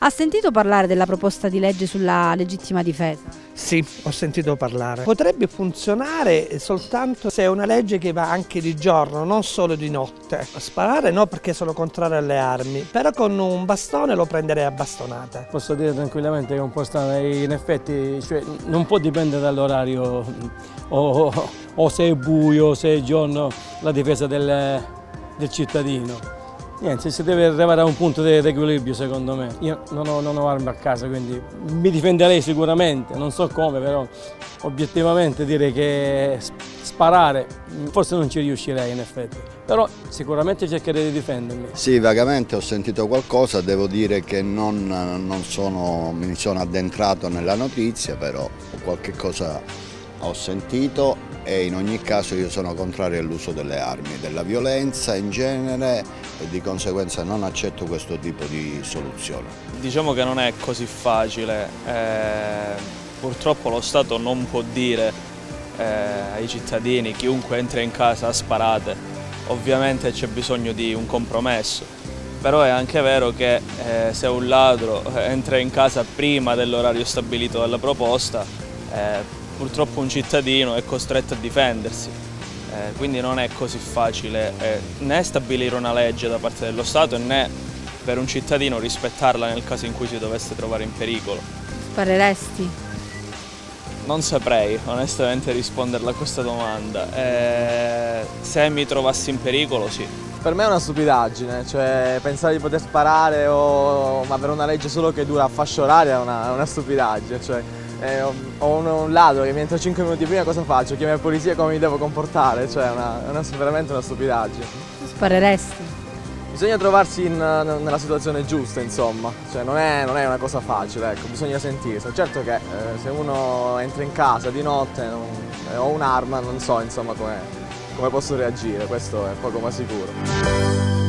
Ha sentito parlare della proposta di legge sulla legittima difesa? Sì, ho sentito parlare. Potrebbe funzionare soltanto se è una legge che va anche di giorno, non solo di notte. A sparare no perché sono contrario alle armi, però con un bastone lo prenderei a bastonata. Posso dire tranquillamente che è un po' strano, in effetti cioè, non può dipendere dall'orario o, o, se è buio, se è giorno, la difesa del, del cittadino. Niente, si deve arrivare a un punto di equilibrio secondo me. Io non ho, non ho, armi a casa, quindi mi difenderei sicuramente, non so come, però obiettivamente dire che sparare forse non ci riuscirei in effetti, però sicuramente cercherei di difendermi. Sì, vagamente ho sentito qualcosa, devo dire che non, non sono, mi sono addentrato nella notizia, però qualche cosa ho sentito e in ogni caso io sono contrario all'uso delle armi, della violenza in genere e di conseguenza non accetto questo tipo di soluzione. Diciamo che non è così facile, eh, purtroppo lo Stato non può dire eh, ai cittadini chiunque entra in casa sparate, ovviamente c'è bisogno di un compromesso, però è anche vero che eh, se un ladro entra in casa prima dell'orario stabilito dalla proposta eh, purtroppo un cittadino è costretto a difendersi, eh, quindi non è così facile eh, né stabilire una legge da parte dello Stato né per un cittadino rispettarla nel caso in cui si dovesse trovare in pericolo. Spareresti? Non saprei onestamente risponderla a questa domanda. Eh, se mi trovassi in pericolo sì. Per me è una stupidaggine, cioè pensare di poter sparare o avere una legge solo che dura a fascia oraria è una, una stupidaggine. Cioè, eh, ho un, un, ladro che mi entra 5 minuti prima, cosa faccio? Chiamo la polizia come mi devo comportare? Cioè è, una, una, veramente una stupidaggine. Spareresti? Bisogna trovarsi in, nella situazione giusta, insomma, cioè non è, non è, una cosa facile, ecco, bisogna sentirsi. Certo che eh, se uno entra in casa di notte non, eh, ho un'arma, non so insomma come, come posso reagire, questo è poco ma sicuro.